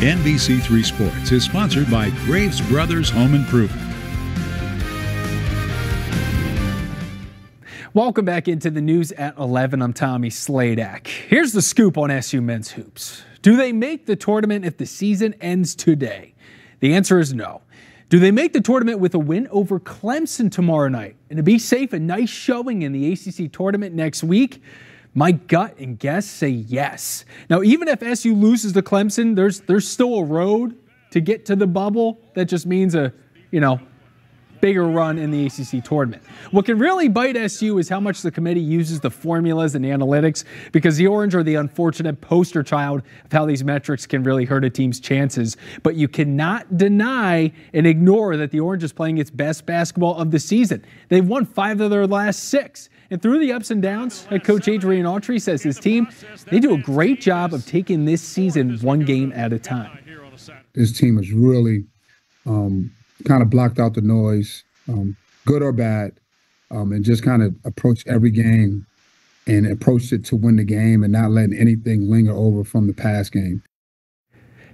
NBC3 Sports is sponsored by Graves Brothers Home Improvement. Welcome back into the news at 11. I'm Tommy Sladak. Here's the scoop on SU men's hoops. Do they make the tournament if the season ends today? The answer is no. Do they make the tournament with a win over Clemson tomorrow night? And to be safe, a nice showing in the ACC tournament next week? My gut and guess say yes. Now, even if SU loses to Clemson, there's there's still a road to get to the bubble. That just means a, you know, bigger run in the ACC tournament. What can really bite SU is how much the committee uses the formulas and analytics because the Orange are the unfortunate poster child of how these metrics can really hurt a team's chances. But you cannot deny and ignore that the Orange is playing its best basketball of the season. They've won five of their last six. And through the ups and downs, coach Adrian Autry says his team, they do a great job of taking this season one game at a time. This team is really um, kind of blocked out the noise, um, good or bad, um, and just kind of approached every game and approached it to win the game and not letting anything linger over from the past game.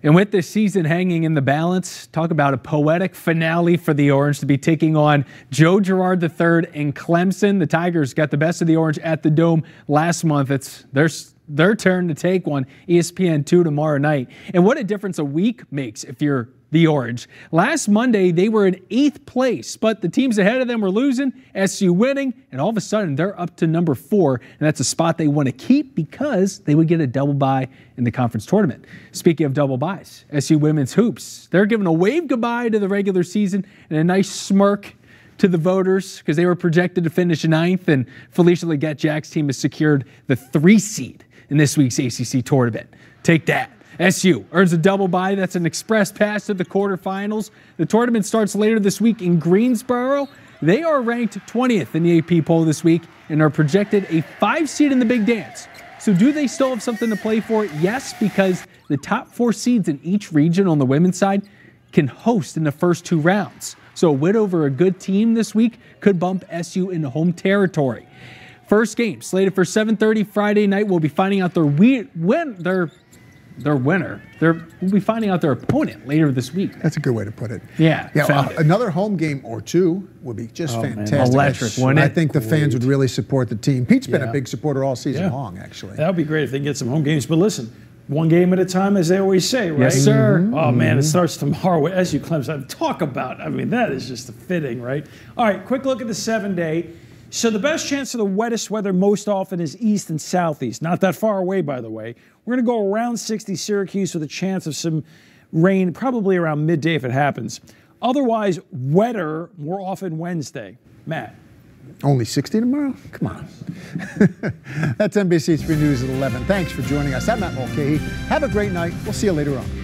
And with this season hanging in the balance, talk about a poetic finale for the Orange to be taking on Joe Girard III and Clemson. The Tigers got the best of the Orange at the Dome last month. It's their, their turn to take one, ESPN 2 tomorrow night. And what a difference a week makes if you're the Orange. Last Monday, they were in eighth place, but the teams ahead of them were losing, SU winning, and all of a sudden they're up to number four, and that's a spot they want to keep because they would get a double bye in the conference tournament. Speaking of double byes, SU women's hoops, they're giving a wave goodbye to the regular season and a nice smirk to the voters because they were projected to finish ninth, and Felicia Legette-Jack's team has secured the three seed in this week's ACC tournament. Take that. SU earns a double bye. That's an express pass to the quarterfinals. The tournament starts later this week in Greensboro. They are ranked 20th in the AP poll this week and are projected a five seed in the big dance. So, do they still have something to play for? Yes, because the top four seeds in each region on the women's side can host in the first two rounds. So, a win over a good team this week could bump SU into home territory. First game slated for 7:30 Friday night. We'll be finding out their we- win their their winner. They're, we'll be finding out their opponent later this week. That's a good way to put it. Yeah. Yeah. Uh, another home game or two would be just oh, fantastic. Man. Electric, wouldn't? I think the fans would really support the team. Pete's been a big supporter all season yeah. long, actually. That would be great if they can get some home games. But listen, one game at a time, as they always say, right? Yes, sir. Mm-hmm. Oh man, it starts tomorrow with SU Clemson. Talk about. I mean, that is just fitting, right? All right, quick look at the seven-day. So the best chance of the wettest weather most often is east and southeast. Not that far away, by the way. We're going to go around 60 Syracuse with a chance of some rain, probably around midday if it happens. Otherwise, wetter more often Wednesday. Matt. Only 60 tomorrow? Come on. That's NBC3 News at 11. Thanks for joining us. I'm Matt Mulcahy. Have a great night. We'll see you later on.